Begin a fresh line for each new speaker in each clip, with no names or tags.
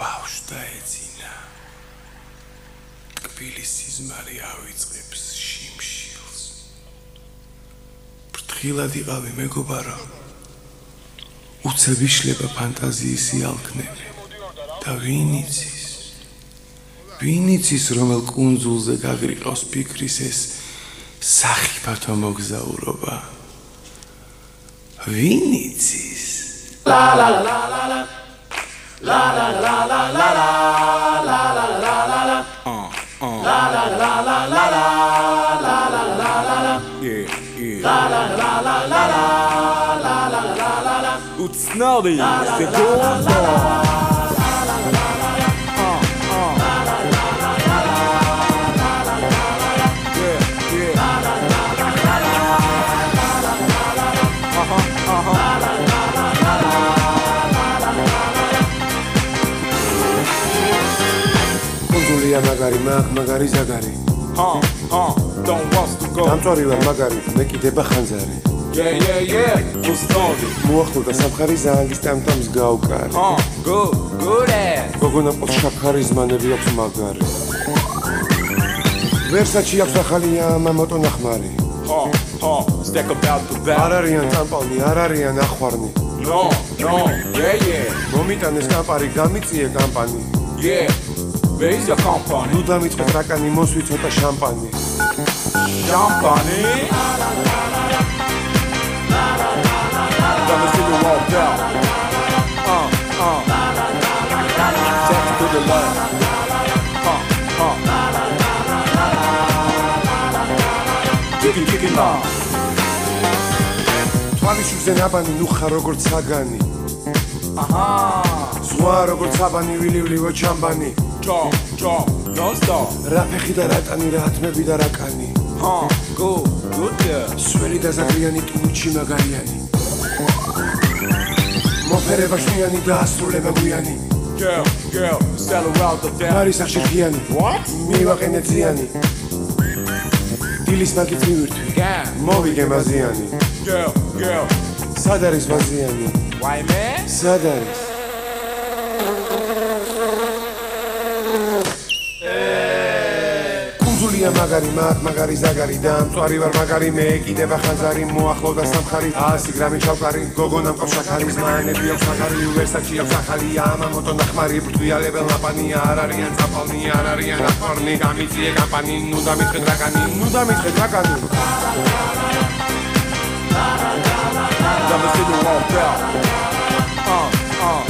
დაეძინა კბილის სიზმარი ავიწყებს შიმშილს. ფრთხილად იყავი მეგობარო. უცები შლება ფანტაზიის იალქნები. და ვინ იცის ვინ იცის რომელ კუნძულზე გაგრიყავს ფიქრის ეს სახიფათო მოგზაურობა? ვინ იცის ლა ლა ლა ლა ლა La la la la la la la la la la la. Yeah, yeah. La la la la la la la la la la la. It's now Snelly, c'est gros უცნაური სეკუნდა
გულია მაგარი მაგარი ზაგარი.
ჰა ჰა don't want to go.
დამწორი ვარ მაგარი მე კიდება ხანძარი.
Yeah yeah yeah. გუსტოვი
მოახლდა სამხარი ზანგის ტამტამს გავკარი.
ჰა good good
გოგონა პოს შაქარიზმანები აქვს მაგარი. ვერსაჩი აქვს ახალია მამოტო ნახმარი.
ჰა ჰა stack about the back.
არ არიან ტამპონი არ არიან ახვარნი.
No no yeah yeah.
მომიტანეს კამპარი გამიწიე კამპანი.
Yeah Where's your company?
ნუ დამიწყე ტრაკანი, მოსვი ცოტა შამპანი.
შამპანი? Let me see you walk down. Uh, uh. Step to the left. Uh, uh. Kicking, kicking now.
თვალი შუზე ნაბანი ნუ ხარ როგორც საგანი.
აჰა.
ზღვა როგორც საბანი ვილივლივო ჩამბანი.
ჯო ჯო ნოსტო
რა ფეხი და რატანი რა ათმები და რაკანი?
ჰა გო გუდია
სველი და ზაგრიანი ტუნჩი მაგარიანი. მოფერება შნიანი და ასრულება გვიანი.
Girl girl sell around the down
არის ახშიქიანი
what?
მივაყენე ძიანი. დილის მაგით მივირთვი. მოვიგე მაზიანი.
Girl girl.
სად არის მაზიანი?
Why man?
სად არის გულია მაგარი მაგ მაგარი ზაგარი და მწვარი ვარ მაგარი მე კიდევ ახანძარი მოახლოვდა სამხარი 100 გრამი ჩავკარი გოგონა მყავს შაქარი ზმანები აქვს მაგარი ვერსაჩი აქვს ახალი ამა მოტო ნახმარი ბრტვიალებელ ლაპანი არ არიან წაპალნი არ არიან აფორნი გამიწიე კამპანი ნუ დამიწყე დრაგანი ნუ დამიწყე დრაგანი
Let me see you walk out. Uh, uh.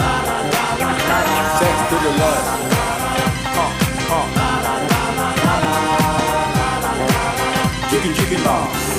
Sex to the left. Chicken chicken bar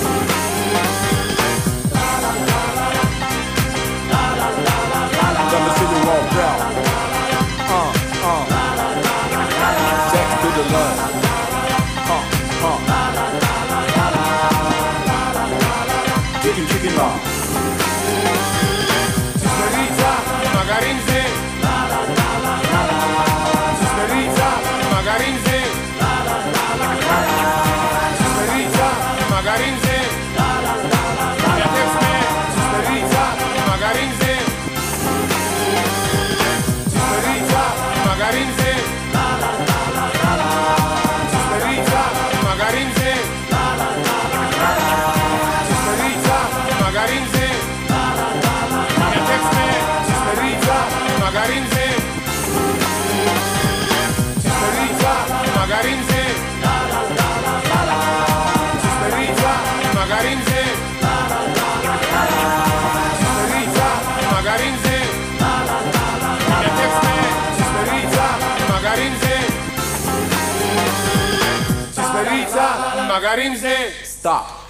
magari in sé Sisterizza e
Stop.